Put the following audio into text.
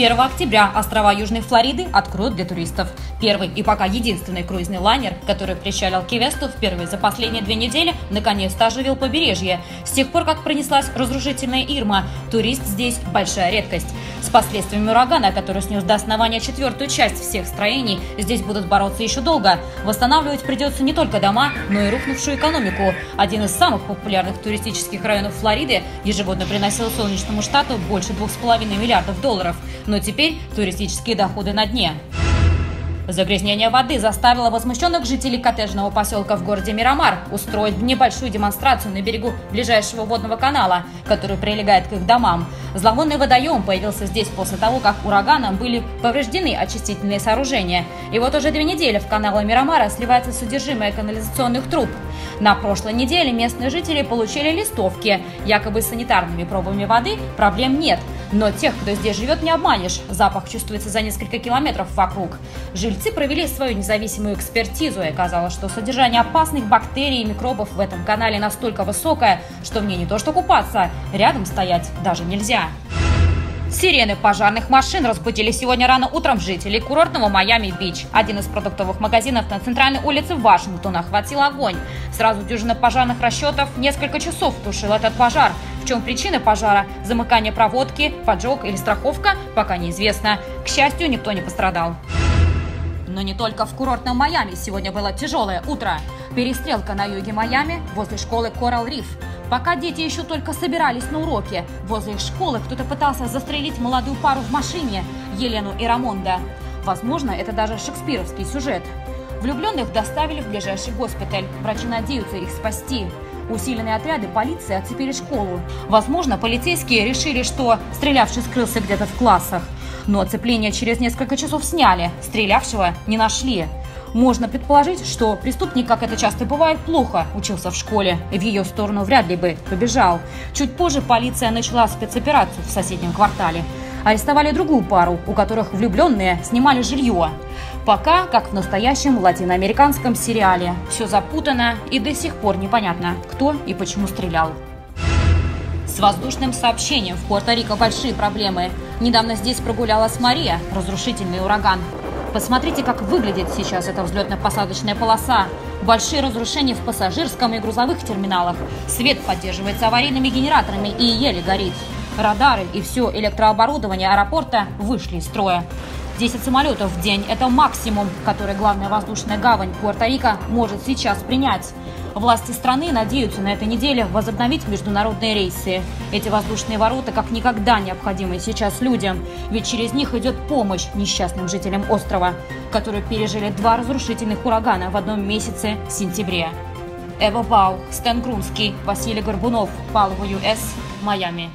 1 октября острова Южной Флориды откроют для туристов. Первый и пока единственный круизный лайнер, который причалил к Весту впервые за последние две недели, наконец-то оживил побережье. С тех пор, как пронеслась разрушительная Ирма, турист здесь большая редкость. С последствиями урагана, который снес до основания четвертую часть всех строений, здесь будут бороться еще долго. Восстанавливать придется не только дома, но и рухнувшую экономику. Один из самых популярных туристических районов Флориды ежегодно приносил солнечному штату больше 2,5 миллиардов долларов. Но теперь туристические доходы на дне. Загрязнение воды заставило возмущенных жителей коттеджного поселка в городе Мирамар устроить небольшую демонстрацию на берегу ближайшего водного канала, который прилегает к их домам. Зловонный водоем появился здесь после того, как ураганом были повреждены очистительные сооружения. И вот уже две недели в каналы Мирамара сливается содержимое канализационных труб. На прошлой неделе местные жители получили листовки. Якобы с санитарными пробами воды проблем нет. Но тех, кто здесь живет, не обманешь. Запах чувствуется за несколько километров вокруг. Жильцы провели свою независимую экспертизу, и оказалось, что содержание опасных бактерий и микробов в этом канале настолько высокое, что мне не то что купаться, рядом стоять даже нельзя. Сирены пожарных машин разбудили сегодня рано утром жителей курортного Майами-Бич. Один из продуктовых магазинов на центральной улице Вашингтона охватил огонь. Сразу дюжина пожарных расчетов несколько часов тушил этот пожар. В чем причина пожара? Замыкание проводки, поджог или страховка? Пока неизвестно. К счастью, никто не пострадал. Но не только в курортном Майами сегодня было тяжелое утро. Перестрелка на юге Майами возле школы Коралл Риф. Пока дети еще только собирались на уроке, возле их школы кто-то пытался застрелить молодую пару в машине, Елену и Рамонда. Возможно, это даже шекспировский сюжет. Влюбленных доставили в ближайший госпиталь. Врачи надеются их спасти. Усиленные отряды полиции оцепили школу. Возможно, полицейские решили, что стрелявший скрылся где-то в классах. Но оцепление через несколько часов сняли. Стрелявшего не нашли. Можно предположить, что преступник, как это часто бывает, плохо учился в школе. и В ее сторону вряд ли бы побежал. Чуть позже полиция начала спецоперацию в соседнем квартале. Арестовали другую пару, у которых влюбленные снимали жилье. Пока, как в настоящем латиноамериканском сериале, все запутано и до сих пор непонятно, кто и почему стрелял. С воздушным сообщением в Пуэрто-Рико большие проблемы. Недавно здесь прогулялась Мария, разрушительный ураган. Посмотрите, как выглядит сейчас эта взлетно-посадочная полоса. Большие разрушения в пассажирском и грузовых терминалах. Свет поддерживается аварийными генераторами и еле горит. Радары и все электрооборудование аэропорта вышли из строя. 10 самолетов в день – это максимум, который главная воздушная гавань Пуэрто-Рико может сейчас принять. Власти страны надеются на этой неделе возобновить международные рейсы. Эти воздушные ворота как никогда необходимы сейчас людям, ведь через них идет помощь несчастным жителям острова, которые пережили два разрушительных урагана в одном месяце сентябре. Эва Бау, Стэн Крунский, Василий Горбунов, Палва ЮС, Майами.